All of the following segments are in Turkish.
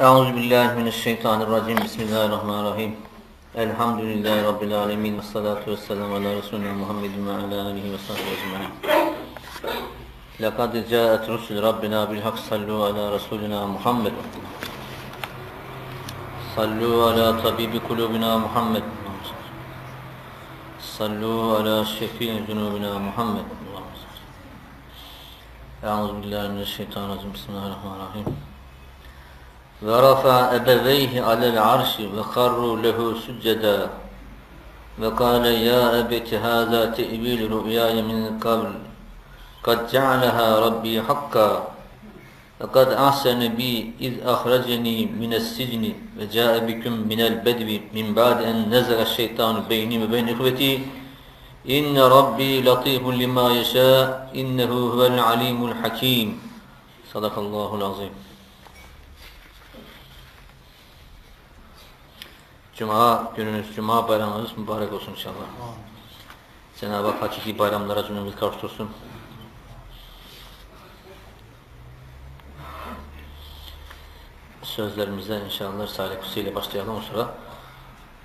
Euzu billahi mineşşeytanirracim. Bismillahirrahmanirrahim. Elhamdülillahi rabbil alamin. Ves salatu vesselamu ala resulina Muhammedin ve ala alihi ve sahbihi ecmaîn. Lekad ca'et rusul rabbina bil hak sallu ala resulina Muhammed. Sallu ala tabibi kulubina Muhammed. Sallu ala şefii zunubina Muhammed. Euzu billahi mineşşeytanirracim. Bismillahirrahmanirrahim. ورفع أبويه على العرش وخروا له سجدا. وقال يا أبت هذا تأويل رؤياي من قبل. قد جعلها ربي حقا. لقد أحسن بي إذ أخرجني من السجن وجاء بكم من البدو من بعد أن نزل الشيطان بيني وبين إخوتي. إن ربي لطيف لما يشاء. إنه هو العليم الحكيم. صدق الله العظيم. Cuma gününüz, Cuma bayramınız mübarek olsun inşallah. Cenab-ı Hak hakiki bayramlara cümlemizi kavuştursun. Sözlerimize inşallah Salih Kusi ile başlayalım o sonra.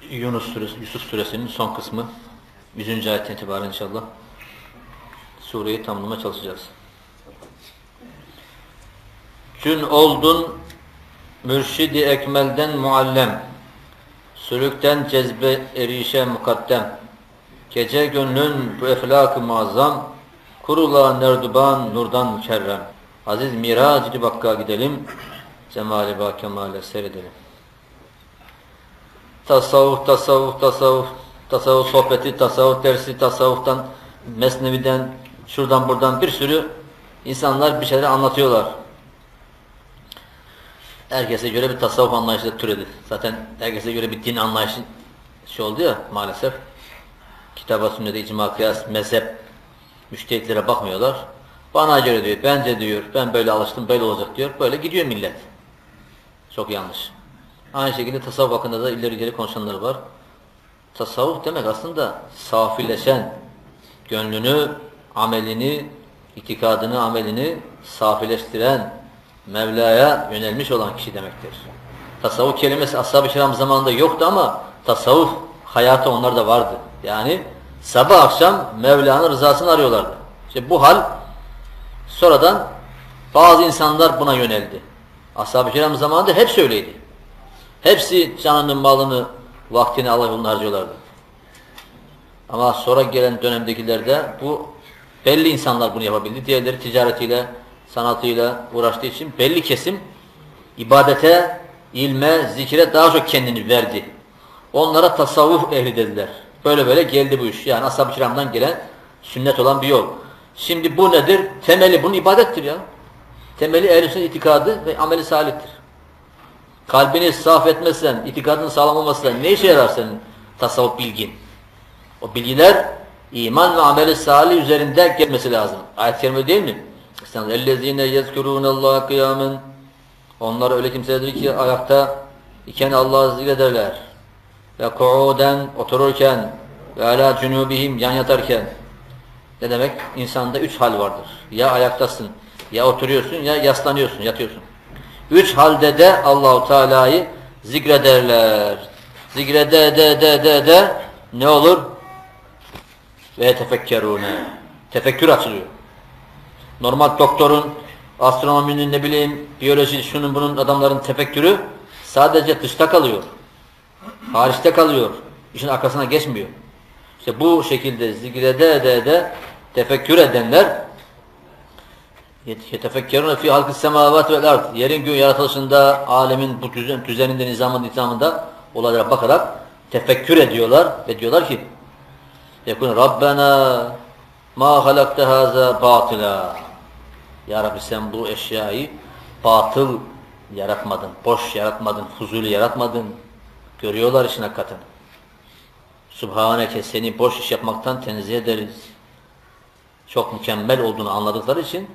Yunus suresi, Yusuf suresinin son kısmı 100. ayetten itibaren inşallah sureyi tamamlamaya çalışacağız. Gün oldun mürşidi ekmelden muallem Sülükten cezbe erişe mukaddem. Gece gönlün bu eflak-ı muazzam, kurula nerduban nurdan mükerrem. Aziz mirac-ı bakka gidelim, cemali ba kemale seyredelim. Tasavvuf, tasavvuf, tasavvuf, tasavvuf sohbeti, tasavvuf dersi, tasavvuftan, mesneviden, şuradan buradan bir sürü insanlar bir şeyler anlatıyorlar herkese göre bir tasavvuf anlayışı da türedi. Zaten herkese göre bir din anlayışı şey oldu ya maalesef. Kitaba, sünnete, icma, kıyas, mezhep, müştehitlere bakmıyorlar. Bana göre diyor, bence diyor, ben böyle alıştım, böyle olacak diyor. Böyle gidiyor millet. Çok yanlış. Aynı şekilde tasavvuf hakkında da ileri geri konuşanlar var. Tasavvuf demek aslında safileşen, gönlünü, amelini, itikadını, amelini safileştiren, Mevla'ya yönelmiş olan kişi demektir. Tasavvuf kelimesi ashab-ı kiram zamanında yoktu ama tasavvuf hayatı onlarda vardı. Yani sabah akşam Mevla'nın rızasını arıyorlardı. İşte bu hal sonradan bazı insanlar buna yöneldi. Ashab-ı kiram zamanında hepsi öyleydi. Hepsi canının malını, vaktini Allah yoluna harcıyorlardı. Ama sonra gelen dönemdekilerde bu belli insanlar bunu yapabildi. Diğerleri ticaretiyle, sanatıyla uğraştığı için belli kesim ibadete, ilme, zikre daha çok kendini verdi. Onlara tasavvuf ehli dediler. Böyle böyle geldi bu iş. Yani ashab-ı kiramdan gelen sünnet olan bir yol. Şimdi bu nedir? Temeli bunun ibadettir ya. Temeli ehl itikadı ve ameli salihtir. Kalbini saf etmezsen, itikadını sağlam olmazsan ne işe yarar senin tasavvuf bilgin? O bilgiler iman ve ameli salih üzerinde gelmesi lazım. Ayet-i değil mi? Sen ellezine yezkurûnallâhe kıyâmen Onlar öyle kimselerdir ki ayakta iken Allah'ı zikrederler. Ve kuuden otururken ve alâ cunubihim yan yatarken ne demek? İnsanda üç hal vardır. Ya ayaktasın, ya oturuyorsun, ya yaslanıyorsun, yatıyorsun. Üç halde de Allahu Teala'yı zikrederler. Zikrede de de de de ne olur? Ve tefekkerune. Tefekkür açılıyor. Normal doktorun, astronominin ne bileyim, biyoloji, şunun bunun adamların tefekkürü sadece dışta kalıyor. Hariçte kalıyor. İşin arkasına geçmiyor. İşte bu şekilde zikrede ede de tefekkür edenler yetefekkerune fi halkı semavat ve ard yerin göğün yaratılışında alemin bu düzen, düzeninde nizamın nizamında olaylara bakarak tefekkür ediyorlar ve diyorlar ki yakun Rabbena ma halakte haza batila ya Rabbi sen bu eşyayı batıl yaratmadın, boş yaratmadın, fuzuli yaratmadın. Görüyorlar işin hakikaten. Subhaneke seni boş iş yapmaktan tenzih ederiz. Çok mükemmel olduğunu anladıkları için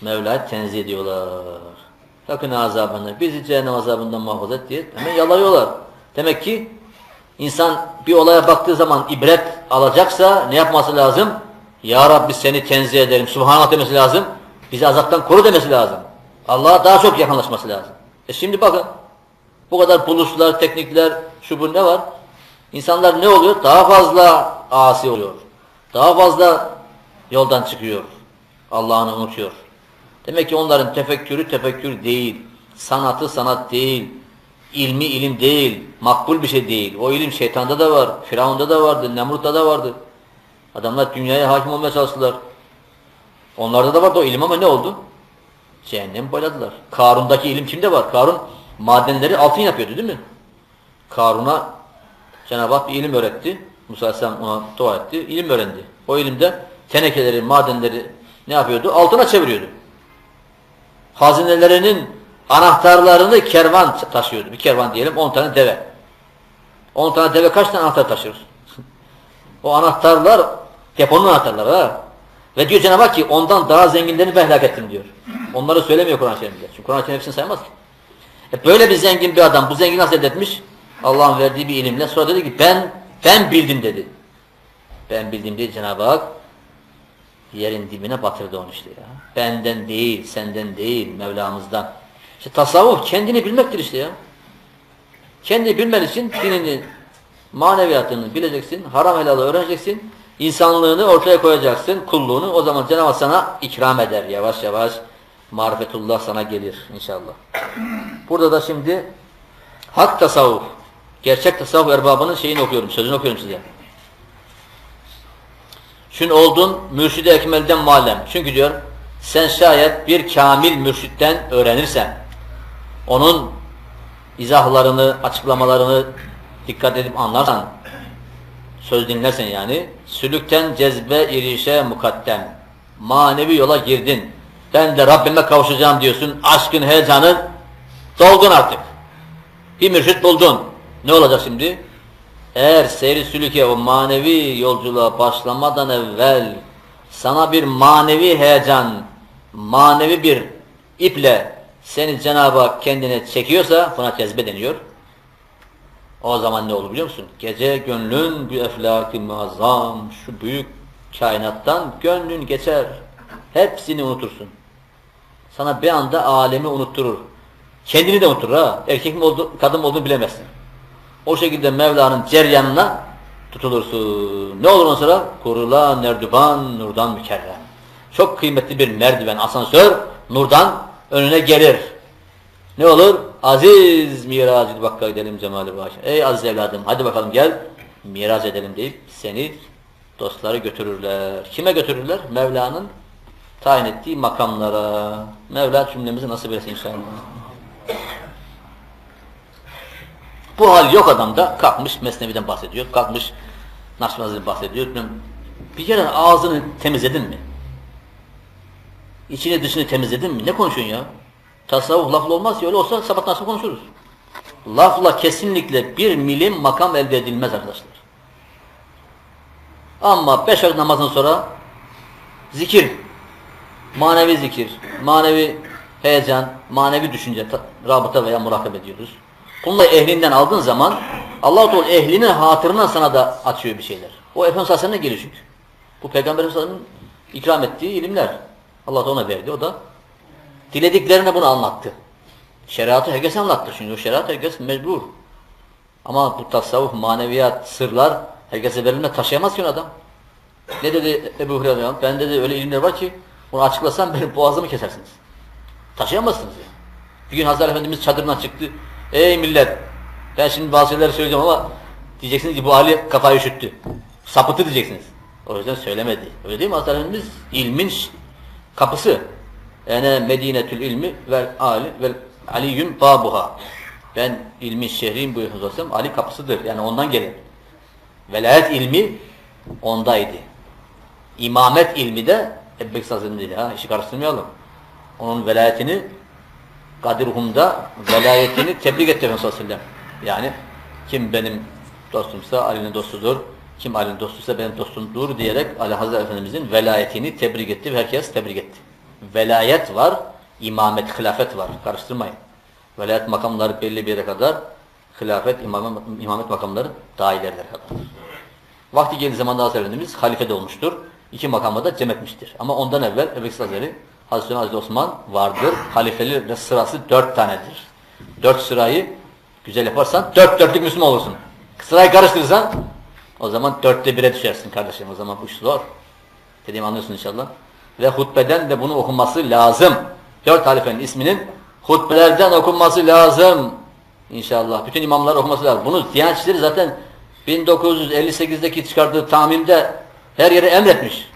Mevla'yı tenzih ediyorlar. Sakın azabını, bizi cehennem azabından muhafaza et diye hemen yalarıyorlar. Demek ki insan bir olaya baktığı zaman ibret alacaksa ne yapması lazım? Ya Rabbi seni tenzih ederim, Subhanallah demesi lazım. Bizi azaptan koru demesi lazım. Allah'a daha çok yakınlaşması lazım. E şimdi bakın Bu kadar buluslar, teknikler, şu bu ne var? İnsanlar ne oluyor? Daha fazla asi oluyor. Daha fazla yoldan çıkıyor. Allah'ını unutuyor. Demek ki onların tefekkürü tefekkür değil. Sanatı sanat değil. ilmi ilim değil. Makbul bir şey değil. O ilim şeytanda da var. Firavun'da da vardı. Nemrut'ta da vardı. Adamlar dünyaya hakim olmaya çalıştılar. Onlarda da vardı o ilim ama ne oldu? Cehennem boyladılar. Karun'daki ilim kimde var? Karun madenleri altın yapıyordu değil mi? Karun'a Cenab-ı Hak bir ilim öğretti. Musa Aleyhisselam ona dua etti. İlim öğrendi. O ilimde tenekeleri, madenleri ne yapıyordu? Altına çeviriyordu. Hazinelerinin anahtarlarını kervan taşıyordu. Bir kervan diyelim 10 tane deve. 10 tane deve kaç tane anahtar taşır? o anahtarlar deponun anahtarları ha. Ve diyor Cenab-ı Hak ki ondan daha zenginlerini ben helak ettim diyor. Onları söylemiyor Kur'an-ı Kerim'de. Çünkü Kur'an-ı Kerim hepsini saymaz ki. E böyle bir zengin bir adam bu zengin nasıl etmiş? Allah'ın verdiği bir ilimle. Sonra dedi ki ben ben bildim dedi. Ben bildim diye Cenab-ı Hak yerin dibine batırdı onu işte ya. Benden değil, senden değil, Mevlamızdan. İşte tasavvuf kendini bilmektir işte ya. Kendini bilmen için dinini, maneviyatını bileceksin, haram helalı öğreneceksin, insanlığını ortaya koyacaksın, kulluğunu. O zaman Cenab-ı sana ikram eder yavaş yavaş. Marifetullah sana gelir inşallah. Burada da şimdi hak tasavvuf, gerçek tasavvuf erbabının şeyini okuyorum, sözünü okuyorum size. Şun oldun mürşidi ekmelden malem. Çünkü diyor sen şayet bir kamil mürşitten öğrenirsen onun izahlarını, açıklamalarını dikkat edip anlarsan söz dinlersen yani. Sülükten cezbe irişe mukaddem. Manevi yola girdin. Ben de Rabbime kavuşacağım diyorsun. Aşkın heyecanın doldun artık. Bir mürşit buldun. Ne olacak şimdi? Eğer seyri sülüke o manevi yolculuğa başlamadan evvel sana bir manevi heyecan, manevi bir iple seni Cenab-ı Hak kendine çekiyorsa buna cezbe deniyor. O zaman ne olur biliyor musun? Gece gönlün bir eflaki muazzam, şu büyük kainattan gönlün geçer. Hepsini unutursun. Sana bir anda alemi unutturur. Kendini de unuturur ha. Erkek mi oldu, kadın mı olduğunu bilemezsin. O şekilde Mevla'nın ceryanına tutulursun. Ne olur ondan sonra? Kurula nerdivan nurdan mükerrem. Çok kıymetli bir merdiven, asansör nurdan önüne gelir. Ne olur? Aziz miracı bakka gidelim cemali baş. Ey aziz evladım hadi bakalım gel miraç edelim deyip seni dostları götürürler. Kime götürürler? Mevla'nın tayin ettiği makamlara. Mevla cümlemizi nasip etsin inşallah. Bu hal yok adamda kalkmış Mesnevi'den bahsediyor. Kalkmış Nakşiband'dan bahsediyor. Bir kere ağzını temizledin mi? İçini dışını temizledin mi? Ne konuşuyorsun ya? Tasavvuf lafla olmaz ki öyle olsa sabah nasıl konuşuruz? Lafla kesinlikle bir milim makam elde edilmez arkadaşlar. Ama beş vakit namazdan sonra zikir, manevi zikir, manevi heyecan, manevi düşünce, rabıta veya murakabe ediyoruz. Bununla ehlinden aldığın zaman Allah-u Teala ehlinin hatırına sana da açıyor bir şeyler. O Efendimiz Aleyhisselam'dan geliyor çünkü. Bu Peygamber Aleyhisselam'ın ikram ettiği ilimler. Allah da ona verdi. O da dilediklerine bunu anlattı. Şeriatı herkes anlattı. Çünkü o şeriat herkes mecbur. Ama bu tasavvuf, maneviyat, sırlar herkese verilme taşıyamaz ki adam. Ne dedi Ebu Hureyre? Ben dedi öyle ilimler var ki bunu açıklasam benim boğazımı kesersiniz. Taşıyamazsınız yani. Bir gün Hazreti Efendimiz çadırından çıktı. Ey millet! Ben şimdi bazı şeyler söyleyeceğim ama diyeceksiniz ki bu Ali kafayı üşüttü. Sapıtı diyeceksiniz. O yüzden söylemedi. Öyle değil mi Hazreti Efendimiz? ilmin kapısı. Ene medinetül ilmi ve ali ve aliyyün babuha. Ben ilmin şehriyim buyuruyor Ali kapısıdır. Yani ondan gelir. Velayet ilmi ondaydı. İmamet ilmi de Bekir Hazretleri'ydi. Ha, işi karıştırmayalım. Onun velayetini Kadirhum'da velayetini tebrik etti Efendimiz sallallahu Yani kim benim dostumsa Ali'nin dostudur, kim Ali'nin dostuysa benim dostumdur diyerek Ali Hazreti Efendimizin velayetini tebrik etti ve herkes tebrik etti. Velayet var, imamet, hilafet var. Karıştırmayın. Velayet makamları belli bir yere kadar, hilafet, imamet, imamet makamları daha ilerlere kadar. Vakti geldiği zaman Hazreti Efendimiz halife de olmuştur. İki makamı da cem etmiştir. Ama ondan evvel Ebu Hazretleri Hazreti Hazreti Osman vardır. Halifeli sırası dört tanedir. Dört sırayı güzel yaparsan dört dörtlük Müslüman olursun. Sırayı karıştırırsan o zaman dörtte bire düşersin kardeşim. O zaman bu iş zor. Dediğimi anlıyorsun inşallah. Ve hutbeden de bunu okunması lazım. Dört halifenin isminin hutbelerden okunması lazım. İnşallah. Bütün imamlar okuması lazım. Bunu Diyanet zaten 1958'deki çıkardığı tahminde her yere emretmiş.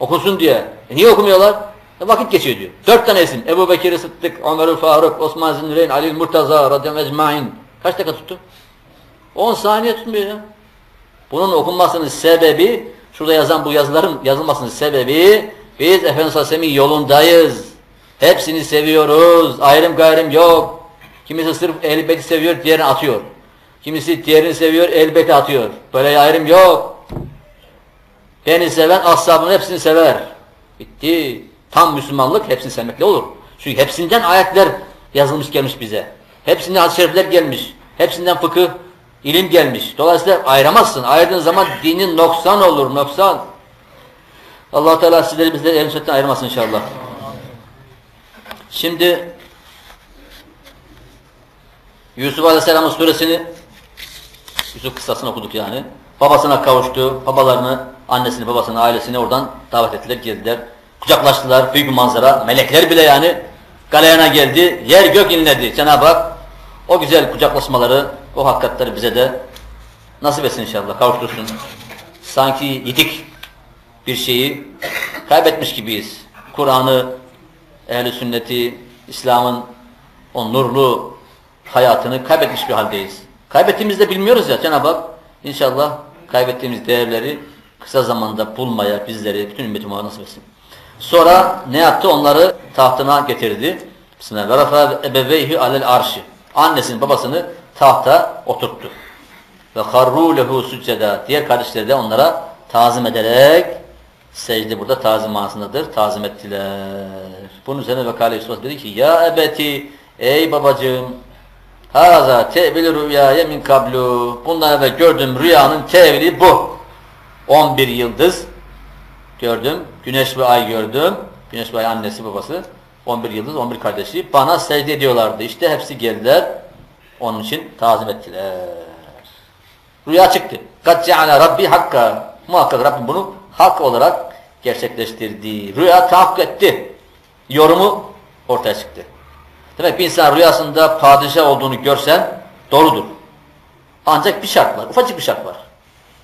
Okunsun diye. E niye okumuyorlar? E vakit geçiyor diyor. Dört tane isim. Ebu Bekir Sıddık, Ömer Faruk, Osman Zinnureyn, Ali Murtaza, radıyallahu ecmain. Kaç dakika tuttu? 10 saniye tutmuyor ya. Bunun okunmasının sebebi, şurada yazan bu yazıların yazılmasının sebebi, biz Efendimiz Aleyhisselam'ın yolundayız. Hepsini seviyoruz. Ayrım gayrım yok. Kimisi sırf ehl seviyor, diğerini atıyor. Kimisi diğerini seviyor, ehl atıyor. Böyle ayrım yok. Beni seven ashabın hepsini sever. Bitti. Tam Müslümanlık hepsini sevmekle olur. Çünkü hepsinden ayetler yazılmış gelmiş bize. Hepsinden hadis-i şerifler gelmiş. Hepsinden fıkıh, ilim gelmiş. Dolayısıyla ayıramazsın. Ayırdığın zaman dinin noksan olur, noksan. Allah Teala sizleri bizleri ehl sünnetten ayırmasın inşallah. Şimdi Yusuf Aleyhisselam'ın suresini Yusuf kıssasını okuduk yani. Babasına kavuştu. Babalarını, annesini, babasını, ailesini oradan davet ettiler, geldiler. Kucaklaştılar. Büyük bir manzara. Melekler bile yani galeyana geldi. Yer gök inledi. Cenab-ı Hak o güzel kucaklaşmaları, o hakikatleri bize de nasip etsin inşallah. Kavuştursun. Sanki yedik bir şeyi kaybetmiş gibiyiz. Kur'an'ı, ehl sünneti, İslam'ın o nurlu hayatını kaybetmiş bir haldeyiz. Kaybettiğimizi de bilmiyoruz ya Cenab-ı Hak inşallah kaybettiğimiz değerleri kısa zamanda bulmaya bizleri, bütün ümmeti nasip etsin. Sonra ne yaptı? Onları tahtına getirdi. Bismillahirrahmanirrahim. Ebeveyhi alel arşi. Annesini, babasını tahta oturttu. Ve harru lehu succeda. Diğer kardeşleri de onlara tazim ederek secde burada tazim manasındadır. Tazim ettiler. Bunun üzerine Vekale Yusuf dedi ki Ya ebeti ey babacığım Haza tevil rüyaya min kablu. Bundan evvel gördüğüm rüyanın tevili bu. 11 yıldız gördüm. Güneş ve ay gördüm. Güneş ve ay annesi babası. 11 yıldız, 11 kardeşi. Bana secde ediyorlardı. İşte hepsi geldiler. Onun için tazim ettiler. Rüya çıktı. Kad ceale Rabbi hakka. Muhakkak Rabbim bunu hak olarak gerçekleştirdi. Rüya tahakkuk etti. Yorumu ortaya çıktı. Demek bir insan rüyasında padişah olduğunu görsen doğrudur. Ancak bir şart var. Ufacık bir şart var.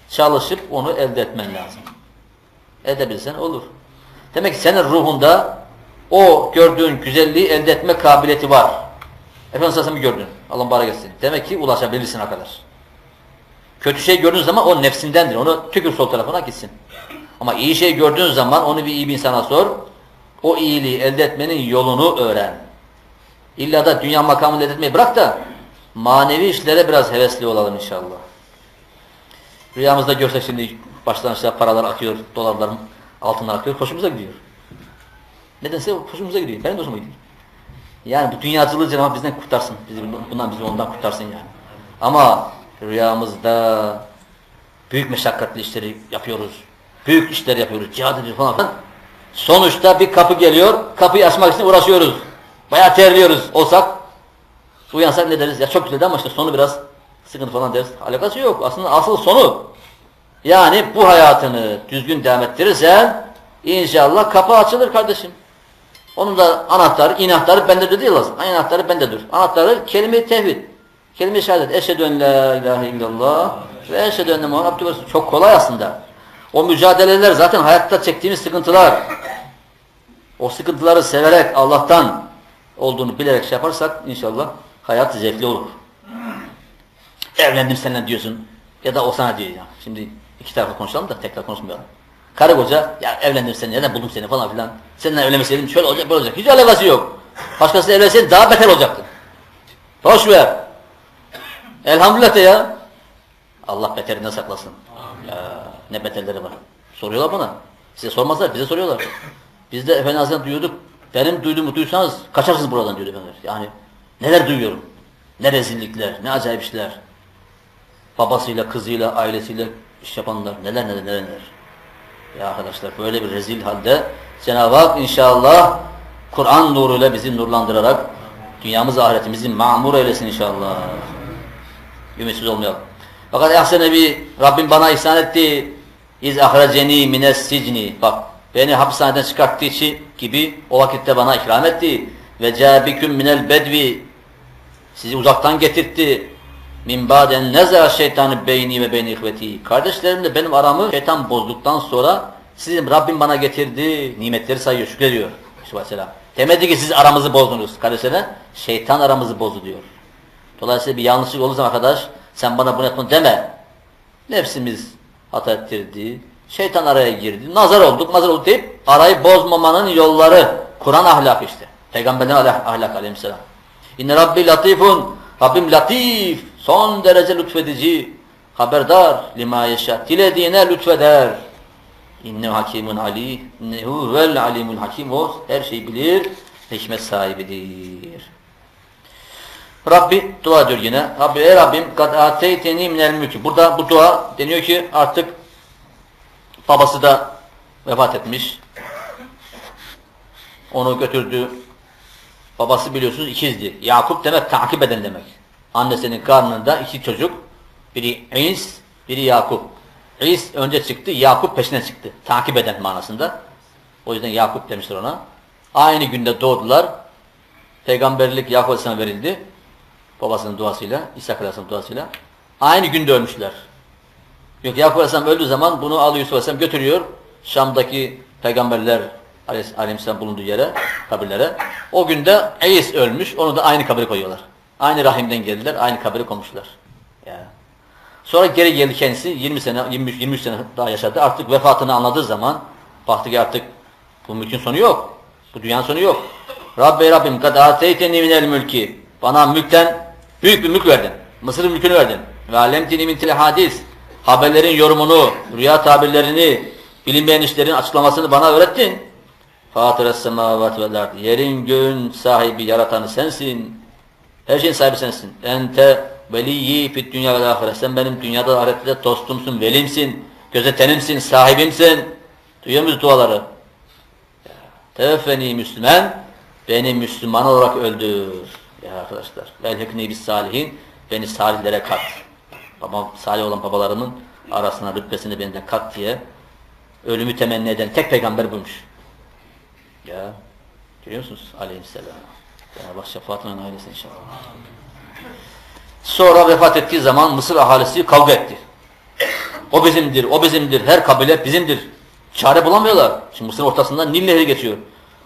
Çalışıp onu elde etmen lazım. Edebilsen olur. Demek ki senin ruhunda o gördüğün güzelliği elde etme kabiliyeti var. Efendimiz Aleyhisselam'ı gördün. Allah mübarek etsin. Demek ki ulaşabilirsin kadar. Kötü şey gördüğün zaman o nefsindendir. Onu tükür sol tarafına gitsin. Ama iyi şey gördüğün zaman onu bir iyi bir insana sor. O iyiliği elde etmenin yolunu öğren. İlla da dünya makamını elde etmeyi bırak da manevi işlere biraz hevesli olalım inşallah. Rüyamızda görsek şimdi baştan aşağı paralar akıyor, dolarlar, altınlar akıyor, hoşumuza gidiyor. Nedense hoşumuza gidiyor. Benim de hoşuma gidiyor. Yani bu dünyacılığı Cenab-ı bizden kurtarsın. Bizi, bundan bizi ondan kurtarsın yani. Ama rüyamızda büyük meşakkatli işleri yapıyoruz. Büyük işler yapıyoruz. Cihad ediyoruz falan filan. Sonuçta bir kapı geliyor. Kapıyı açmak için uğraşıyoruz. Bayağı terliyoruz olsak. Uyansak ne deriz? Ya çok güzeldi ama işte sonu biraz sıkıntı falan deriz. Alakası yok. Aslında asıl sonu. Yani bu hayatını düzgün devam ettirirsen inşallah kapı açılır kardeşim. Onun da anahtarı, inahtarı bende değil lazım. Anahtarı bendedir. Anahtarı kelime-i tevhid. Kelime-i şehadet. Eşhedü en la ilahe illallah ve eşhedü enne Muhammed Çok kolay aslında. O mücadeleler zaten hayatta çektiğimiz sıkıntılar. O sıkıntıları severek Allah'tan olduğunu bilerek şey yaparsak inşallah hayat zevkli olur. Evlendim seninle diyorsun ya da o sana diyor ya. Şimdi iki tarafı konuşalım da tekrar konuşmayalım. Karı koca ya evlendim seni neden buldum seni falan filan. Seninle evlenmeseydim şöyle olacak böyle olacak. Hiç alakası yok. Başkasıyla evlenseydin daha beter olacaktın. Boş ver. Elhamdülillah de ya. Allah beterinden saklasın. Ya, ne beterleri var. Soruyorlar bana. Size sormazlar bize soruyorlar. Biz de Efendi Hazretleri duyuyorduk. Benim duyduğumu duysanız kaçarsınız buradan diyor Efendiler. Yani neler duyuyorum. Ne rezillikler, ne acayip işler. Babasıyla, kızıyla, ailesiyle iş yapanlar. Neler neler neler neler. Ya arkadaşlar böyle bir rezil halde Cenab-ı Hak inşallah Kur'an nuruyla bizi nurlandırarak dünyamız ahiretimizi mamur eylesin inşallah. Ümitsiz olmayalım. Fakat ehsene bir Rabbim bana ihsan etti. İz ahreceni mines sicni. Bak beni hapishaneden çıkarttığı için gibi o vakitte bana ikram etti. Ve cebiküm minel bedvi. Sizi uzaktan getirtti. Min ba'den nezera şeytanı beyni ve beyni ihveti. Kardeşlerimle benim aramı şeytan bozduktan sonra sizin Rabbim bana getirdi. Nimetleri sayıyor, şükrediyor. Aleyhisselam. Demedi ki siz aramızı bozdunuz kardeşlerine. Şeytan aramızı bozdu diyor. Dolayısıyla bir yanlışlık olursa arkadaş sen bana bunu yapma deme. Nefsimiz hata ettirdi. Şeytan araya girdi. Nazar olduk, nazar olduk deyip arayı bozmamanın yolları. Kur'an ahlak işte. Peygamberden ahlak, aleyhisselam. İnne Rabbi latifun. Rabbim latif. Son derece lütfedici. Haberdar. Lima yeşâ. Dilediğine lütfeder. İnne hakimun ali. İnnehu vel alimul hakim. O her şeyi bilir. Hikmet sahibidir. Rabbi dua ediyor yine. Rabbi ey Rabbim kad ateyteni minel mülkü. Burada bu dua deniyor ki artık babası da vefat etmiş. Onu götürdü. Babası biliyorsunuz ikizdi. Yakup demek takip eden demek. Annesinin karnında iki çocuk. Biri İs, biri Yakup. İs önce çıktı, Yakup peşine çıktı. Takip eden manasında. O yüzden Yakup demişler ona. Aynı günde doğdular. Peygamberlik Yakup Aleyhisselam verildi. Babasının duasıyla, İsa Aleyhisselam duasıyla. Aynı günde ölmüşler. Yok Yakup Aleyhisselam öldüğü zaman bunu alıyor Yusuf Aleyhisselam götürüyor. Şam'daki peygamberler Aleyhisselam bulunduğu yere, kabirlere. O günde Eys ölmüş, onu da aynı kabire koyuyorlar. Aynı rahimden geldiler, aynı kabire koymuşlar. Ya. Sonra geri geldi kendisi, 20 sene, 23, 23 sene daha yaşadı. Artık vefatını anladığı zaman, baktı ki artık bu mülkün sonu yok. Bu dünyanın sonu yok. Rabbi Rabbim kad ateyteni minel mülki. Bana mülkten büyük bir mülk verdin. Mısır'ın mülkünü verdin. Ve alemtini min hadis. Haberlerin yorumunu, rüya tabirlerini, bilinmeyen işlerin açıklamasını bana öğrettin. Fatır semavat vel ard. Yerin göğün sahibi, yaratanı sensin. Her şeyin sahibi sensin. Ente veliyyi fit dünya ve ahiret. Sen benim dünyada ahirette dostumsun, velimsin, gözetenimsin, sahibimsin. Duyuyor muyuz duaları? Tevfeni Müslüman, beni Müslüman olarak öldür. Ya arkadaşlar, velhekni bis salihin, beni salihlere kat. Babam, salih olan babalarımın arasına rütbesini benden kat diye ölümü temenni eden tek peygamber buymuş. Ya, görüyor musunuz? Aleyhisselam. Cenab-ı Hak şefaatine inşallah. Sonra vefat ettiği zaman Mısır ahalisi kavga etti. O bizimdir, o bizimdir, her kabile bizimdir. Çare bulamıyorlar. Şimdi Mısır ortasından Nil Nehri geçiyor.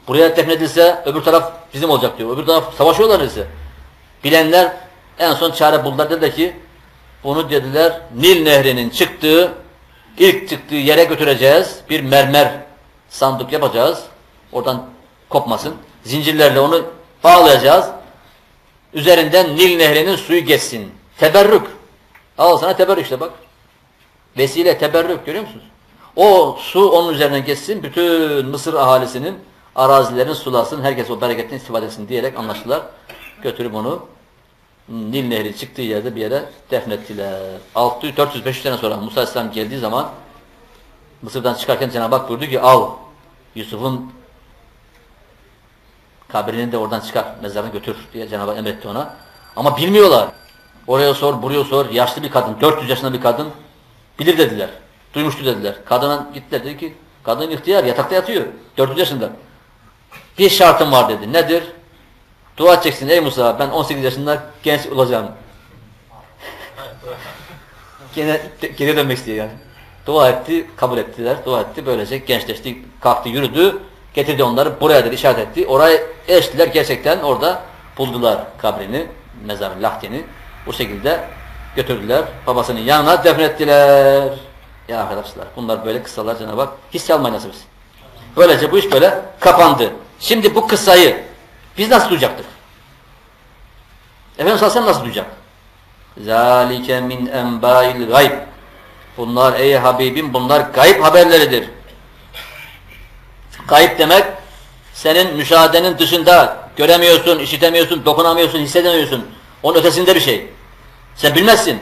Buraya defnedilse öbür taraf bizim olacak diyor. Öbür taraf savaşıyorlar ise. Bilenler en son çare buldular. Dediler ki bunu dediler Nil Nehri'nin çıktığı ilk çıktığı yere götüreceğiz. Bir mermer sandık yapacağız. Oradan kopmasın. Zincirlerle onu bağlayacağız. Üzerinden Nil Nehri'nin suyu geçsin. Teberrük. Al sana teberrük işte bak. Vesile teberrük görüyor musunuz? O su onun üzerinden geçsin. Bütün Mısır ahalisinin arazilerin sulasın. Herkes o bereketten istifade diyerek anlaştılar. Götürüp onu Nil Nehri çıktığı yerde bir yere defnettiler. 400-500 sene sonra Musa Aleyhisselam geldiği zaman Mısır'dan çıkarken Cenab-ı Hak buyurdu ki al Yusuf'un kabrini de oradan çıkar, mezarına götür diye Cenab-ı Hak emretti ona. Ama bilmiyorlar. Oraya sor, buraya sor. Yaşlı bir kadın, 400 yaşında bir kadın bilir dediler. Duymuştu dediler. Kadına gittiler dedi ki kadın ihtiyar yatakta yatıyor. 400 yaşında. Bir şartım var dedi. Nedir? Dua edeceksin ey Musa ben 18 yaşında genç olacağım. Gene geri dönmek istiyor yani. Dua etti, kabul ettiler. Dua etti. Böylece gençleşti, kalktı, yürüdü. Getirdi onları buraya dedi, işaret etti. Oraya eştiler gerçekten orada buldular kabrini, mezarı, lahtini. Bu şekilde götürdüler. Babasının yanına defnettiler. Ya arkadaşlar bunlar böyle kıssalar Cenab-ı Hak hisse almayı nasip etsin. Böylece bu iş böyle kapandı. Şimdi bu kıssayı biz nasıl duyacaktık? Efendimiz Aleyhisselam nasıl duyacak? ذَٰلِكَ min اَنْبَائِ gayb. Bunlar ey Habibim bunlar gayb haberleridir. Gayb demek senin müşahedenin dışında göremiyorsun, işitemiyorsun, dokunamıyorsun, hissedemiyorsun. Onun ötesinde bir şey. Sen bilmezsin.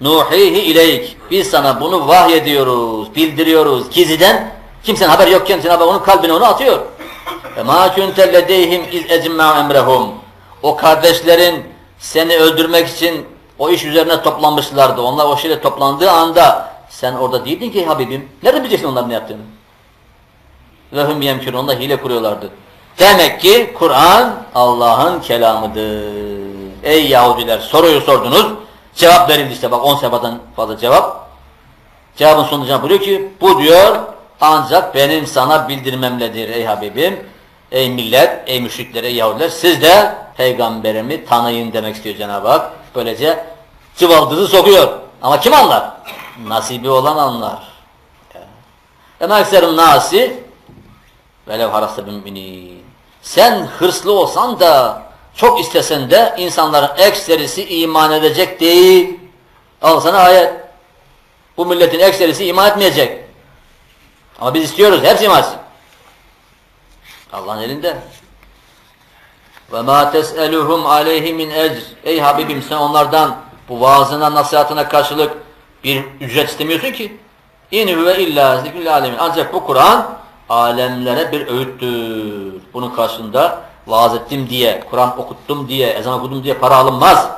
Nuhihi ileyk. Biz sana bunu vahyediyoruz, bildiriyoruz. Gizliden kimsenin haber yokken Cenab-ı Hak onun kalbine onu atıyor. مَا كُنْتَ لَدَيْهِمْ اِذْ اَجْمَعَ اَمْرَهُمْ O kardeşlerin seni öldürmek için O iş üzerine toplanmışlardı. Onlar o şeyle toplandığı anda sen orada değildin ki Habibim. Nereden bileceksin onların ne yaptığını? Ve hum yemkürün. Onlar hile kuruyorlardı. Demek ki Kur'an Allah'ın kelamıdır. Ey Yahudiler soruyu sordunuz. Cevap verildi işte bak 10 sayfadan fazla cevap. Cevabın sonunda buyuruyor ki bu diyor ancak benim sana bildirmemledir ey Habibim. Ey millet, ey müşrikler, ey Yahudiler siz de peygamberimi tanıyın demek istiyor Cenab-ı Hak. Böylece cıvaldızı sokuyor. Ama kim anlar? Nasibi olan anlar. Ema ekserin nasi velev harasta müminin. Sen hırslı olsan da çok istesen de insanların ekserisi iman edecek değil. Al sana ayet. Bu milletin ekserisi iman etmeyecek. Ama biz istiyoruz. Hepsi iman etsin. Allah'ın elinde. Ve ma tes'eluhum aleyhi min ecr. Ey Habibim sen onlardan bu vaazına, nasihatine karşılık bir ücret istemiyorsun ki. İn huve illa zikril alemin. Ancak bu Kur'an alemlere bir öğüttür. Bunun karşılığında vaaz ettim diye, Kur'an okuttum diye, ezan okudum diye para alınmaz.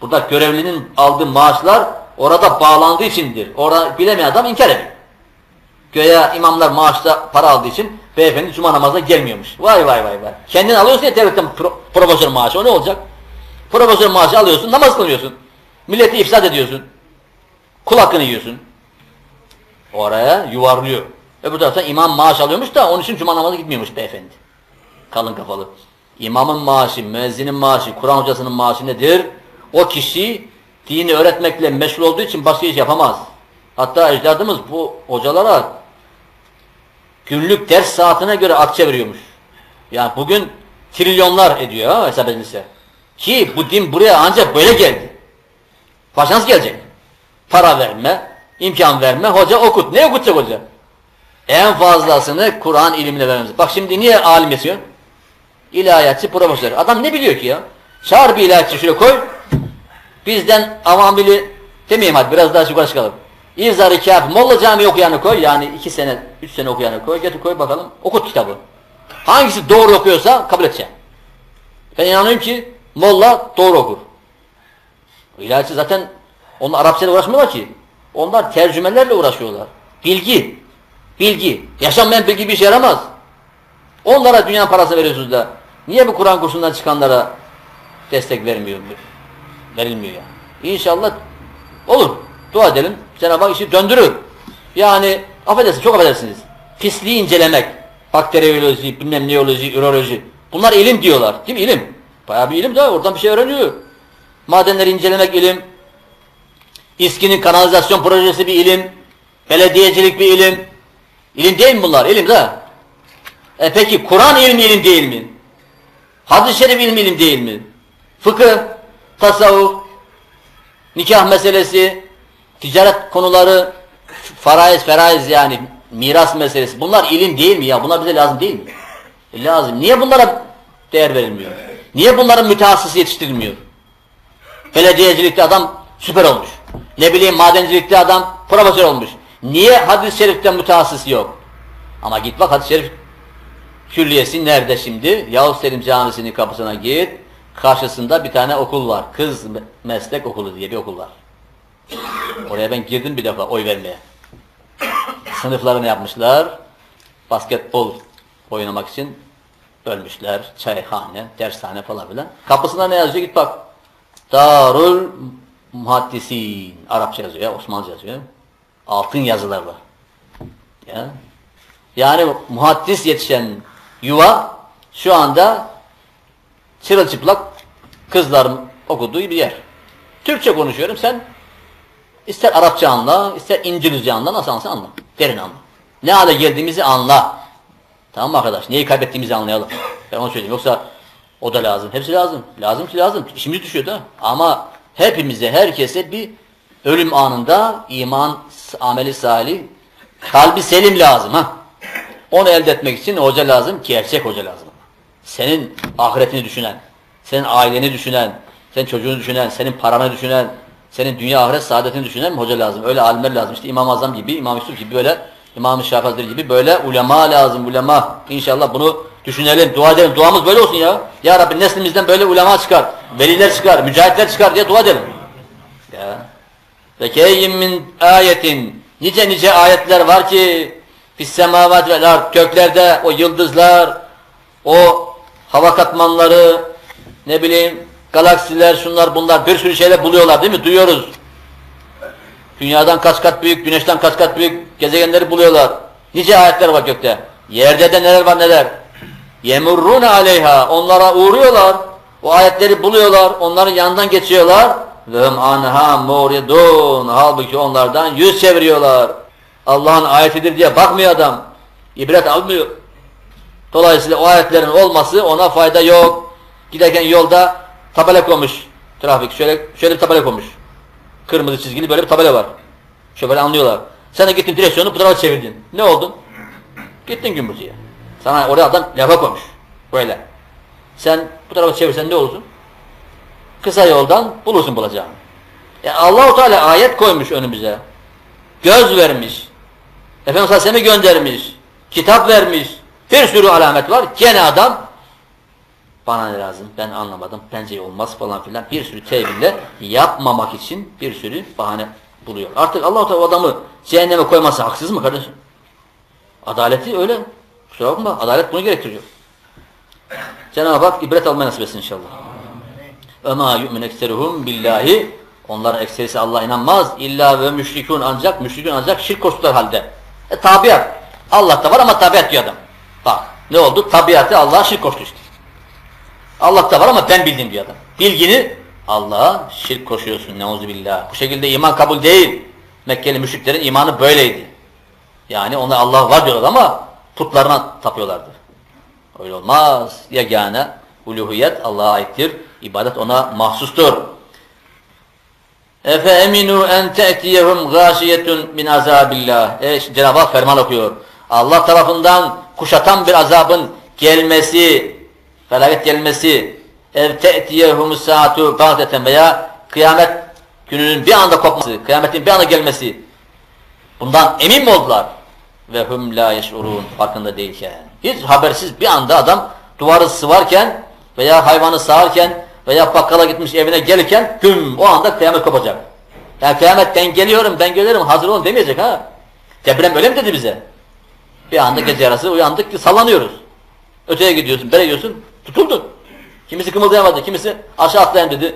Burada görevlinin aldığı maaşlar orada bağlandığı içindir. Orada bilemeyen adam inkar ediyor. Göya imamlar maaşta para aldığı için beyefendi cuma namazına gelmiyormuş. Vay vay vay vay. Kendin alıyorsun ya devletten pro profesör maaşı. O ne olacak? Profesör maaşı alıyorsun, namaz kılıyorsun. Milleti ifsad ediyorsun. Kul hakkını yiyorsun. Oraya yuvarlıyor. Öbür taraftan imam maaş alıyormuş da onun için cuma namazına gitmiyormuş beyefendi. Kalın kafalı. İmamın maaşı, müezzinin maaşı, Kur'an hocasının maaşı nedir? O kişi dini öğretmekle meşgul olduğu için başka iş yapamaz. Hatta ecdadımız bu hocalara günlük ders saatine göre akçe veriyormuş. Yani bugün trilyonlar ediyor ha hesap edilse. Ki bu din buraya ancak böyle geldi. Başa nasıl gelecek? Para verme, imkan verme, hoca okut. Ne okutacak hoca? En fazlasını Kur'an ilimine vermemiz. Bak şimdi niye alim yetiyor? İlahiyatçı, profesör. Adam ne biliyor ki ya? Çağır bir ilahiyatçı şöyle koy. Bizden avamili demeyeyim hadi biraz daha yukarı çıkalım. İzar-ı Kâfi, Molla Camii okuyanı koy. Yani iki sene, üç sene okuyanı koy. Getir koy bakalım. Okut kitabı. Hangisi doğru okuyorsa kabul edeceğim. Ben inanıyorum ki Molla doğru okur. İlahiyatçı zaten onlar Arapçayla uğraşmıyorlar ki. Onlar tercümelerle uğraşıyorlar. Bilgi. Bilgi. Yaşanmayan bilgi bir işe yaramaz. Onlara dünya parası veriyorsunuz da niye bu Kur'an kursundan çıkanlara destek vermiyor? Verilmiyor ya. İnşallah olur. Dua edelim. Cenab-ı Hak işi döndürür. Yani affedersiniz, çok affedersiniz. Pisliği incelemek. Bakteriyoloji, bilmem neoloji, üroloji. Bunlar ilim diyorlar. Değil mi? İlim. Bayağı bir ilim de oradan bir şey öğreniyor. Madenleri incelemek ilim. İSKİ'nin kanalizasyon projesi bir ilim. Belediyecilik bir ilim. İlim değil mi bunlar? İlim de. E peki Kur'an ilmi ilim değil mi? Hadis-i şerif ilmi ilim değil mi? Fıkıh, tasavvuf, nikah meselesi, ticaret konuları, faraiz, feraiz yani miras meselesi. Bunlar ilim değil mi ya? Bunlar bize lazım değil mi? E lazım. Niye bunlara değer verilmiyor? Niye bunların mütehassısı yetiştirilmiyor? Belediyecilikte adam süper olmuş. Ne bileyim madencilikte adam profesör olmuş. Niye hadis-i şerifte mütehassıs yok? Ama git bak hadis-i şerif külliyesi nerede şimdi? Yavuz Selim Camisi'nin kapısına git. Karşısında bir tane okul var. Kız meslek okulu diye bir okul var. Oraya ben girdim bir defa oy vermeye. Sınıflarını yapmışlar. Basketbol oynamak için bölmüşler. Çayhane, dershane falan filan. Kapısında ne yazıyor? Git bak. Darul Muhaddisin. Arapça yazıyor ya, Osmanlıca yazıyor. Altın yazılarla. Ya. Yani muhaddis yetişen yuva şu anda çırılçıplak kızların okuduğu bir yer. Türkçe konuşuyorum sen ister Arapça anla, ister İngilizce anla, nasıl anla anla. Derin anla. Ne hale geldiğimizi anla. Tamam mı arkadaş? Neyi kaybettiğimizi anlayalım. Ben onu söyleyeyim. Yoksa o da lazım. Hepsi lazım. Lazım ki lazım. İşimiz düşüyor da. Ama hepimize, herkese bir ölüm anında iman, ameli salih, kalbi selim lazım. ha. Onu elde etmek için hoca lazım, gerçek hoca lazım. Senin ahiretini düşünen, senin aileni düşünen, senin çocuğunu düşünen, senin paranı düşünen, senin dünya ahiret saadetini düşünen bir hoca lazım. Öyle alimler lazım. İşte İmam Azam gibi, İmam Yusuf gibi böyle, İmam-ı Şafii Hazretleri gibi böyle ulema lazım, ulema. İnşallah bunu düşünelim, dua edelim. Duamız böyle olsun ya. Ya Rabbi neslimizden böyle ulema çıkar, veliler çıkar, mücahitler çıkar diye dua edelim. Ya. Ve keyyin min ayetin nice nice ayetler var ki fis semavat vel ard göklerde o yıldızlar o hava katmanları ne bileyim galaksiler şunlar bunlar bir sürü şeyler buluyorlar değil mi? Duyuyoruz. Dünyadan kaç kat büyük, güneşten kaç kat büyük gezegenleri buluyorlar. Nice ayetler var gökte. Yerde de neler var neler. Yemurrune aleyha. Onlara uğruyorlar. O ayetleri buluyorlar. Onların yanından geçiyorlar. Ve hum anha muridun. Halbuki onlardan yüz çeviriyorlar. Allah'ın ayetidir diye bakmıyor adam. İbret almıyor. Dolayısıyla o ayetlerin olması ona fayda yok. Giderken yolda tabela koymuş. Trafik şöyle şöyle bir tabela koymuş. Kırmızı çizgili böyle bir tabela var. Şoförü anlıyorlar. Sen de gittin direksiyonu bu tarafa çevirdin. Ne oldun? Gittin gümbürtüye. Sana oraya adam lafa koymuş. Böyle. Sen bu tarafa çevirsen ne olursun? Kısa yoldan bulursun bulacağını. E Allahu Teala ayet koymuş önümüze. Göz vermiş. Efendimiz Aleyhisselam'ı göndermiş. Kitap vermiş. Bir sürü alamet var. Gene adam bana ne lazım ben anlamadım bence olmaz falan filan bir sürü teville yapmamak için bir sürü bahane buluyor. Artık Allah-u Teala adamı cehenneme koyması haksız mı kardeşim? Adaleti öyle. Kusura bakma adalet bunu gerektiriyor. Cenab-ı Hak ibret almayı nasip etsin inşallah. Öma yu'min ekseruhum billahi onların ekserisi Allah'a inanmaz. İlla ve müşrikun ancak müşrikun ancak şirk koştuklar halde. E tabiat. Allah'ta var ama tabiat diyor adam. Bak ne oldu? Tabiatı Allah'a şirk koştu işte. Allah'ta var ama ben bildim diyor adam. Bilgini Allah'a şirk koşuyorsun. Neuzubillah. Bu şekilde iman kabul değil. Mekkeli müşriklerin imanı böyleydi. Yani onlar Allah var diyorlar ama putlarına tapıyorlardı. Öyle olmaz. Yegane uluhiyet Allah'a aittir. İbadet ona mahsustur. Efe eminu en te'tiyehum gâşiyetun min azabillah. E, Cenab-ı Hak ferman okuyor. Allah tarafından kuşatan bir azabın gelmesi, felaket gelmesi, ev te'tiyehumus saatu bagdeten veya kıyamet gününün bir anda kopması, kıyametin bir anda gelmesi. Bundan emin mi oldular? Ve hum la yeş'urun farkında değilken. Hiç habersiz bir anda adam duvarı sıvarken veya hayvanı sağarken veya bakkala gitmiş evine gelirken güm o anda kıyamet kopacak. Yani kıyamet ben geliyorum ben gelirim hazır olun demeyecek ha. Deprem öyle mi dedi bize? Bir anda gece yarısı uyandık sallanıyoruz. Öteye gidiyorsun, bere gidiyorsun, tutuldun. Kimisi kımıldayamadı, kimisi aşağı atlayayım dedi.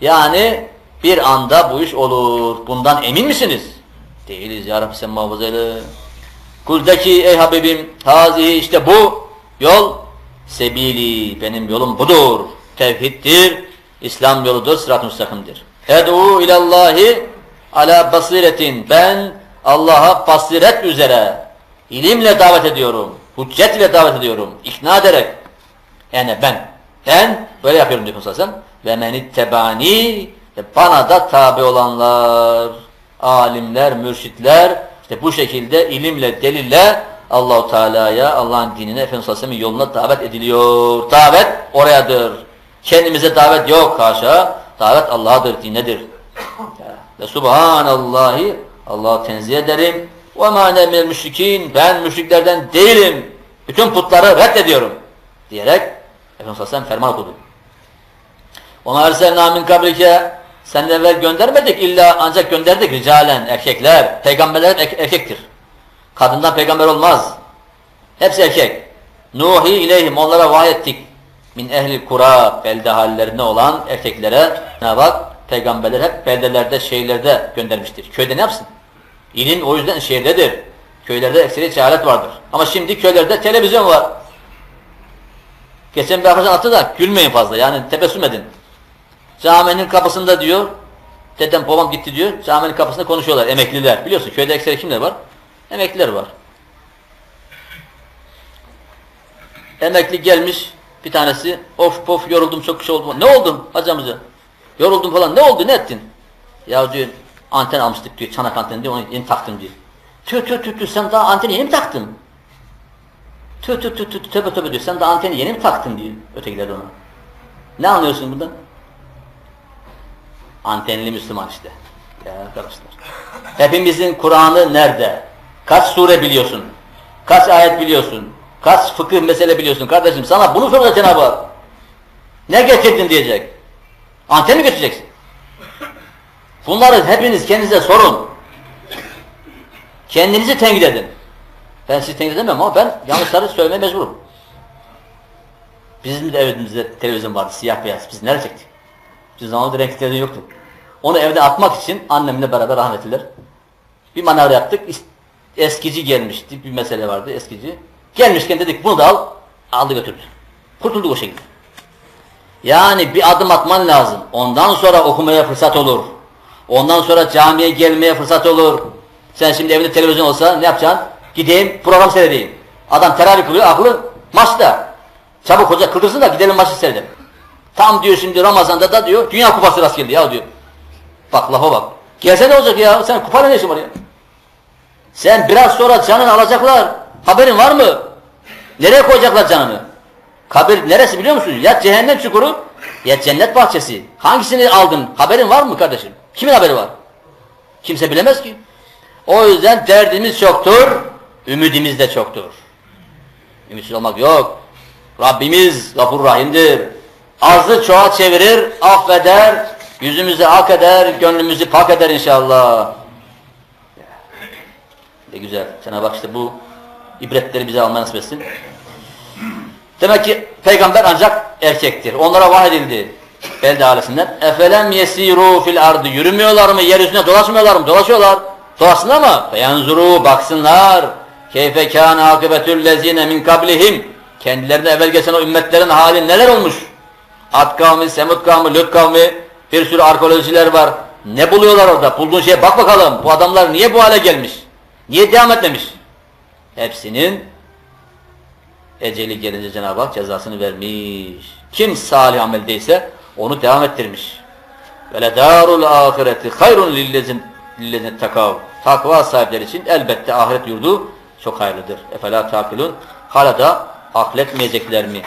Yani bir anda bu iş olur. Bundan emin misiniz? Değiliz ya Rabbi sen muhafaza eyle. Kuldeki ey Habibim, hazihi işte bu yol sebili, benim yolum budur. Tevhiddir, İslam yoludur, sırat-ı müstakimdir. Ed'u ilallahi ala basiretin. Ben Allah'a basiret üzere, ilimle davet ediyorum. Hüccet ile davet ediyorum. ikna ederek. Yani ben. Ben böyle yapıyorum diyor Musa Ve menitebani ve bana da tabi olanlar, alimler, mürşitler işte bu şekilde ilimle, delille Allahu Teala'ya, Allah'ın dinine, Efendimiz Aleyhisselam'ın yoluna davet ediliyor. Davet orayadır. Kendimize davet yok haşa. Davet Allah'adır, dinedir. Ve subhanallahi Allah'ı tenzih ederim. Ve ma ne müşrikin ben müşriklerden değilim. Bütün putları reddediyorum diyerek Efendimiz Aleyhisselam ferman okudu. Ona erselna min kablike sen evvel göndermedik illa ancak gönderdik ricalen erkekler. Peygamberler er erkektir. Kadından peygamber olmaz. Hepsi erkek. Nuhi ileyhim onlara vahiy ettik. Min ehli kura belde hallerinde olan erkeklere ne bak peygamberler hep beldelerde şehirlerde göndermiştir. Köyde ne yapsın? İlim o yüzden şehirdedir. Köylerde ekseri cehalet vardır. Ama şimdi köylerde televizyon var. Geçen bir arkadaşın attı da gülmeyin fazla yani tebessüm edin. Caminin kapısında diyor, dedem babam gitti diyor, caminin kapısında konuşuyorlar emekliler. Biliyorsun köyde ekseri kimler var? Emekliler var. Emekli gelmiş bir tanesi, of pof yoruldum çok şey oldu. Ne oldum hacamıza? Yoruldum falan. Ne oldu ne ettin? Ya diyor anten almıştık diyor. Çanak anteni diyor. Onu yeni taktım diyor. Tüh tüh tüh tüh sen daha anteni yeni mi taktın? Tüh tüh tüh tüh tövbe tövbe diyor. Sen daha anteni yeni mi taktın diyor. Ötekiler ona. Ne anlıyorsun bundan? Antenli Müslüman işte. Ya arkadaşlar. Hepimizin Kur'an'ı nerede? Kaç sure biliyorsun? Kaç ayet biliyorsun? Kaç fıkıh mesele biliyorsun kardeşim? Sana bunu soracak Cenab-ı Hak. Ne getirdin diyecek. Anten mi götüreceksin? Bunları hepiniz kendinize sorun. Kendinizi tenkit edin. Ben sizi tenkit edemem ama ben yanlışları söylemeye mecburum. Bizim de evimizde televizyon vardı siyah beyaz. Biz nerede çektik? Bizim zamanında renkli televizyon yoktu. Onu evde atmak için annemle beraber rahmetliler bir manevra yaptık. Eskici gelmişti. Bir mesele vardı eskici. Gelmişken dedik bunu da al. Aldı götürdü. Kurtulduk o şekilde. Yani bir adım atman lazım. Ondan sonra okumaya fırsat olur. Ondan sonra camiye gelmeye fırsat olur. Sen şimdi evinde televizyon olsa ne yapacaksın? Gideyim program seyredeyim. Adam teravih kılıyor aklı maçta. Çabuk hoca kıldırsın da gidelim maçı seyredelim. Tam diyor şimdi Ramazan'da da diyor Dünya Kupası rast geldi ya diyor. Bak lafa bak. Gelse ne olacak ya? Sen kupayla ne işin var ya? Sen biraz sonra canını alacaklar. Haberin var mı? Nereye koyacaklar canını? Kabir neresi biliyor musun? Ya cehennem çukuru ya cennet bahçesi. Hangisini aldın? Haberin var mı kardeşim? Kimin haberi var? Kimse bilemez ki. O yüzden derdimiz çoktur, ümidimiz de çoktur. Ümitsiz olmak yok. Rabbimiz gafur rahimdir. Azı çoğa çevirir, affeder, yüzümüzü ak eder, gönlümüzü pak eder inşallah. Ne güzel. Cenab-ı Hak işte bu ibretleri bize almaya nasip. Demek ki peygamber ancak erkektir. Onlara vahyedildi. Belde ailesinden. Efelem yesiru fil ardı. Yürümüyorlar mı? Yeryüzünde dolaşmıyorlar mı? Dolaşıyorlar. Dolaşsınlar mı? Feyanzuru baksınlar. Keyfe kâne akıbetül lezine min kablihim. Kendilerine evvel geçen o ümmetlerin hali neler olmuş? Ad kavmi, Semud kavmi, Lut kavmi, bir sürü arkeolojiler var. Ne buluyorlar orada? Bulduğun şeye bak bakalım. Bu adamlar niye bu hale gelmiş? Niye devam etmemiş? Hepsinin eceli gelince Cenab-ı Hak cezasını vermiş. Kim salih ameldeyse onu devam ettirmiş. Ve ledarul ahireti hayrun lillezin lillezin takav. Takva sahipleri için elbette ahiret yurdu çok hayırlıdır. Efela takilun. Hala da akletmeyecekler mi?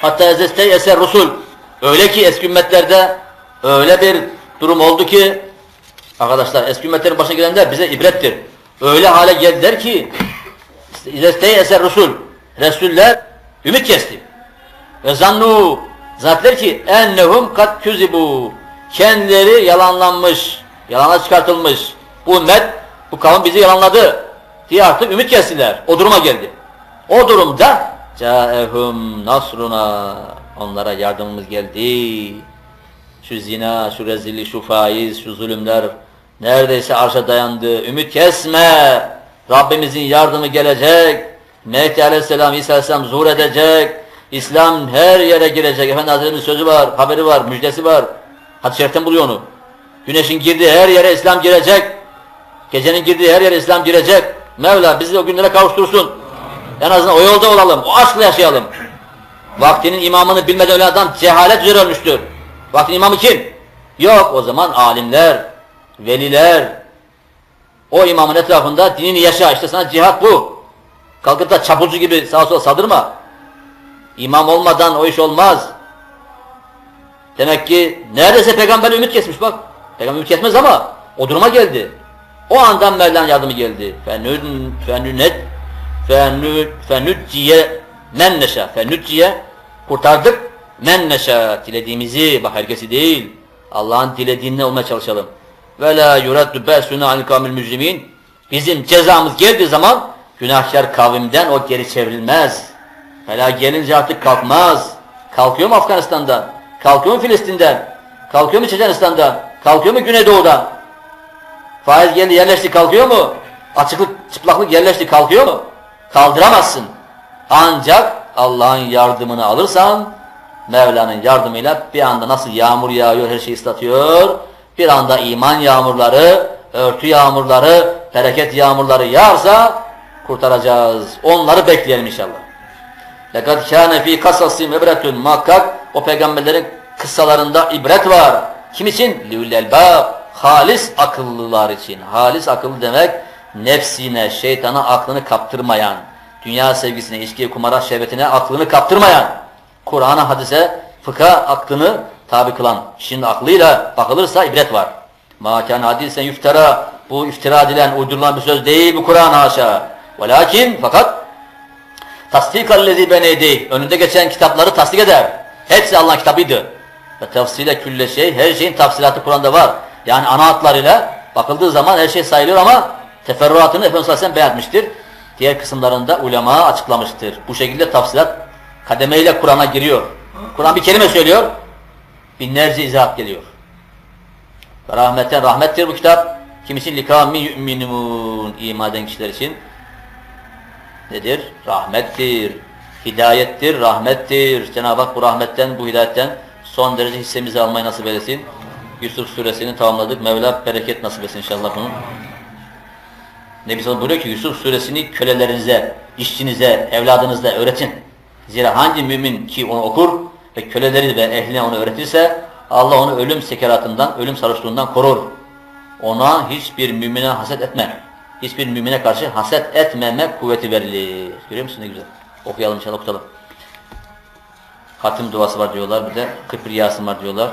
Hatta ezeste eser rusul. Öyle ki eski ümmetlerde öyle bir durum oldu ki arkadaşlar eski ümmetlerin başına gelenler bize ibrettir. Öyle hale geldiler ki ezeste eser rusul. Resuller ümit kesti. Ve zannu zannettiler ki ennehum kat küzibu. Kendileri yalanlanmış, yalana çıkartılmış. Bu ümmet, bu kavim bizi yalanladı diye artık ümit kestiler. O duruma geldi. O durumda caehum nasruna onlara yardımımız geldi. Şu zina, şu rezillik, şu faiz, şu zulümler neredeyse arşa dayandı. Ümit kesme. Rabbimizin yardımı gelecek. Mehdi Aleyhisselam, İsa Aleyhisselam zuhur edecek. İslam her yere girecek. Efendi Hazretleri'nin sözü var, haberi var, müjdesi var. Hadis-i şeriften buluyor onu. Güneşin girdiği her yere İslam girecek. Gecenin girdiği her yere İslam girecek. Mevla bizi o günlere kavuştursun. En azından o yolda olalım, o aşkla yaşayalım. Vaktinin imamını bilmeden ölen adam cehalet üzere ölmüştür. Vaktin imamı kim? Yok o zaman alimler, veliler. O imamın etrafında dinini yaşa. İşte sana cihat bu. Kalkıp da çapulcu gibi sağa sola saldırma. İmam olmadan o iş olmaz. Demek ki neredeyse peygamber ümit kesmiş bak. Peygamber ümit kesmez ama o duruma geldi. O andan Mevla'nın yardımı geldi. Fenün fenünet fenü fenücciye men neşa. Fenücciye kurtardık men neşa. Dilediğimizi bak herkesi değil. Allah'ın dilediğine olmaya çalışalım. Ve la yuraddu ba'suna anil kavmil mücrimin. Bizim cezamız geldiği zaman günahkar kavimden o geri çevrilmez. Fela gelince artık kalkmaz. Kalkıyor mu Afganistan'dan? Kalkıyor mu Filistin'den? Kalkıyor mu Çeçenistan'dan? Kalkıyor mu Güneydoğu'dan? Faiz geldi yerleşti kalkıyor mu? Açıklık, çıplaklık yerleşti kalkıyor mu? Kaldıramazsın. Ancak Allah'ın yardımını alırsan Mevla'nın yardımıyla bir anda nasıl yağmur yağıyor her şeyi ıslatıyor. Bir anda iman yağmurları, örtü yağmurları, bereket yağmurları yağarsa kurtaracağız. Onları bekleyelim inşallah. لَقَدْ كَانَ ف۪ي قَصَصِهِمْ اِبْرَةٌ Muhakkak o peygamberlerin kıssalarında ibret var. Kim için? لِوْلَ الْبَابِ Halis akıllılar için. Halis akıllı demek nefsine, şeytana aklını kaptırmayan, dünya sevgisine, içkiye, kumara, şehvetine aklını kaptırmayan, Kur'an'a, hadise, fıkha aklını tabi kılan kişinin aklıyla bakılırsa ibret var. Makan hadisen yüftera bu iftira edilen, uydurulan bir söz değil bu Kur'an haşa. Velakin fakat tasdikallezi beneydi önünde geçen kitapları tasdik eder. Hepsi Allah'ın kitabıydı. Ve tefsile külle şey her şeyin tafsilatı Kur'an'da var. Yani ana hatlarıyla bakıldığı zaman her şey sayılıyor ama teferruatını Efendimiz Aleyhisselam beyan etmiştir. Diğer kısımlarında ulema açıklamıştır. Bu şekilde tafsilat kademeyle Kur'an'a giriyor. Kur'an bir kelime söylüyor, binlerce izahat geliyor. Rahmetten rahmettir bu kitap. Likâmi yu'minûn iman eden kişiler için nedir? Rahmettir, hidayettir, rahmettir. Cenab-ı Hak bu rahmetten, bu hidayetten son derece hissemizi almayı nasip eylesin. Yusuf suresini tamamladık. Mevla bereket nasip etsin inşallah bunun. Nebi Sallallahu buyuruyor ki Yusuf suresini kölelerinize, işçinize, evladınıza öğretin. Zira hangi mümin ki onu okur ve köleleri ve ehline onu öğretirse Allah onu ölüm sekeratından, ölüm sarhoşluğundan korur. Ona hiçbir mümine haset etme. Hiçbir mümine karşı haset etmeme kuvveti verilir. Görüyor musun ne güzel? Okuyalım inşallah okutalım. Hatim duası var diyorlar. Bir de 41 Yasin var diyorlar.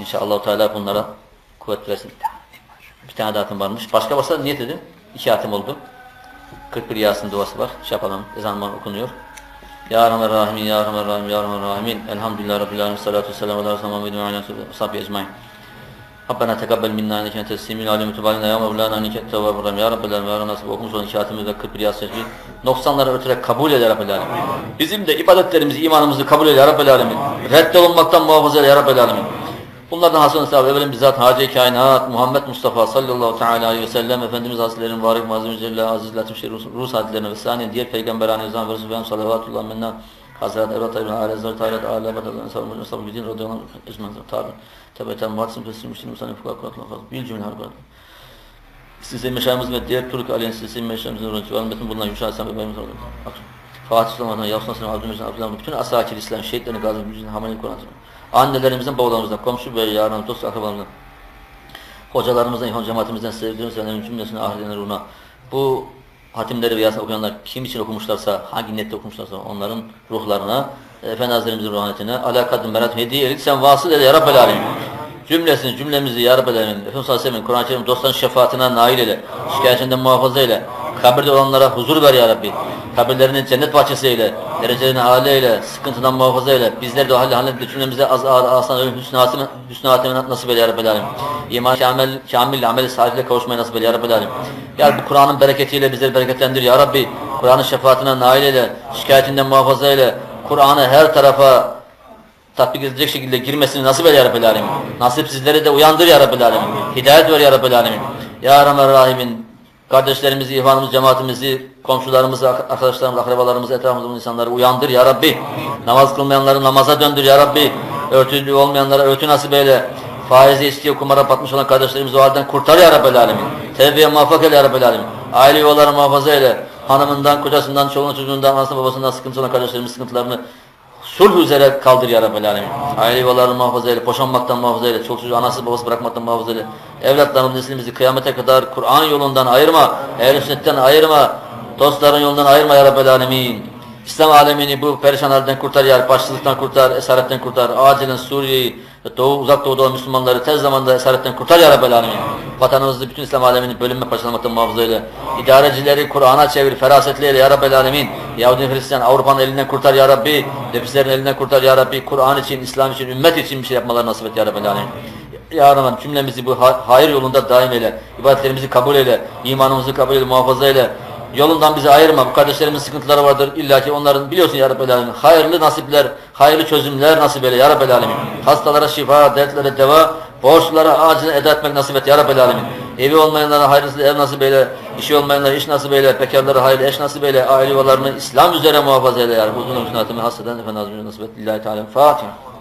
İnşallah Teala bunlara kuvvet versin. Bir tane daha varmış. Başka varsa niyet edin. İki hatim oldu. 41 Yasin duası var. Şey yapalım. Ezan okunuyor. Ya Rahman Rahim, Ya Rahman Rahim, Ya Rahman Rahim. Elhamdülillah Rabbil Alemin. Salatu Vesselamu Ala Resulü Muhammedin ve Ala Sahibi Ecmain. Rabbena tekabbel minna inneke entes semî'ul alim tub aleyna ya Mevlana inneke et-tevvabur rahim. Ya Rabbel Alemin. Ya Rabbi okumuş olan ve 41 Yasin Şerif'i 90'ları örterek kabul eyle ya Rabbel Alemin. Bizim de ibadetlerimizi, imanımızı kabul eyle ya Rabbel Alemin. Reddolunmaktan muhafaza eyle ya Rabbel Alemin. Bunlardan hasen sahibi evvelim bizzat Hacı Kainat Muhammed Mustafa sallallahu teala aleyhi ve sellem Efendimiz Hazretlerinin Varık Mazlum Celle Aziz Latif Şerif Rus hadislerine ve saniye diğer peygamberane özlem ve Resulü'nün salavatullah minna Hazret Evrat İbn Ali Hazret Hayret Badallahu sallallahu aleyhi ve sellem Gidin radıyallahu anh ecmen tabi Tebeten muhatsın feslim müştin musanif kuraklatla fazla bil cümle harbat Sizin meşayımız ve diğer Turk Aleyhine sizin meşayımızın ruhu ve metin bulunan Yuşa Hasan ve Benim Sallallahu Fatih Sultan'dan Yavuz Nasır'ın Abdülmecid Abdülhamid bütün asakir İslam şehitlerini gazi gücünün hamile Kur'an annelerimizden, babalarımızdan, komşu ve yarın dost akrabalarımızdan, hocalarımızdan, ihvan cemaatimizden sevdiğimiz ve cümlesine ahiretine ruhuna bu hatimleri ve okuyanlar kim için okumuşlarsa, hangi niyette okumuşlarsa onların ruhlarına, Efendi Hazretlerimizin ruhaniyetine, alakadım merat hediye elik sen vasıl eyle ya Rabbel Alemin. Cümlesini, cümlemizi ya Rabbel Alemin. Efendimiz Aleyhisselam'ın Kur'an-ı Kerim dostların şefaatine nail eyle, şikayetinden muhafaza eyle, kabirde olanlara huzur ver ya Rabbi. Kabirlerini cennet bahçesi eyle, derecelerini âli eyle, sıkıntıdan muhafaza eyle. Bizleri de o halde halinde cümlemize az ağır asan ölüm hüsnü hatime, hüsnü hatime nasip eyle ya Rabbi Alem. İman kamil, kamil amel sahibiyle kavuşmayı nasip eyle ya Rabbi. Ya bu Kur'an'ın bereketiyle bizleri bereketlendir ya Rabbi. Kur'an'ın şefaatine nail eyle, şikayetinden muhafaza eyle. Kur'an'ı her tarafa tatbik edilecek şekilde girmesini nasip eyle ya Rabbi Alem. Nasip sizleri de uyandır ya Rabbi. Hidayet ver ya Rabbi. Ya Rahman Rahim'in kardeşlerimizi, ihvanımızı, cemaatimizi, komşularımızı, arkadaşlarımızı, akrabalarımızı, etrafımızda insanları uyandır ya Rabbi. Namaz kılmayanları namaza döndür ya Rabbi. Örtülü olmayanlara örtü nasip eyle. Faizi istiyor, kumara batmış olan kardeşlerimizi o halden kurtar ya Rabbi Alemin. Tevbeye muvaffak eyle ya Rabbi Alemin. Aile yuvaları muhafaza eyle. Hanımından, kocasından, çoluğundan, çocuğundan, anasından, babasından sıkıntı olan kardeşlerimiz sıkıntılarını sulh üzere kaldır ya Rabbi Alemin. Aile yuvalarını muhafaza eyle, boşanmaktan muhafaza eyle, çoluk çocuğu anası babası bırakmaktan muhafaza eyle. Evlatlarımız, neslimizi kıyamete kadar Kur'an yolundan ayırma, ehl sünnetten ayırma, dostların yolundan ayırma ya Rabbi Alemin. İslam alemini bu perişan halden kurtar ya başsızlıktan kurtar, esaretten kurtar. Acilen Suriye'yi ve Doğu, uzak doğuda olan Müslümanları tez zamanda esaretten kurtar ya Rabbi Alemin. Vatanımızı bütün İslam alemini bölünme parçalamaktan muhafaza eyle. İdarecileri Kur'an'a çevir, ferasetli eyle ya Rabbi Alemin. Yahudi Hristiyan Avrupa'nın elinden kurtar ya Rabbi. Nefislerin elinden kurtar ya Rabbi. Kur'an için, İslam için, ümmet için bir şey yapmaları nasip et ya Rabbi Alemin. Ya Rahman cümlemizi bu hayır yolunda daim eyle. İbadetlerimizi kabul eyle. imanımızı kabul eyle, muhafaza eyle. Yolundan bizi ayırma. Bu kardeşlerimin sıkıntıları vardır. İlla ki onların biliyorsun ya Rabbel Alemin. Hayırlı nasipler, hayırlı çözümler nasip eyle ya Rabbel Alemin. Hastalara şifa, dertlere deva, borçlara acilen eda etmek nasip et ya Rabbel Alemin. Evi olmayanlara hayırlısı ev nasip eyle, işi olmayanlara iş nasip eyle, bekarlara hayırlı eş nasip eyle, aile yuvalarını İslam üzere muhafaza eyle ya Rabbi. Uzun hatimi hasreden Efendi Hazretleri nasip et. Lillahi Teala. Fatiha.